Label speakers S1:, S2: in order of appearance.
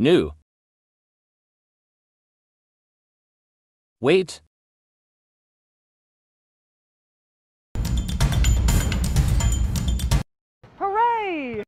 S1: New. Wait.
S2: Hooray!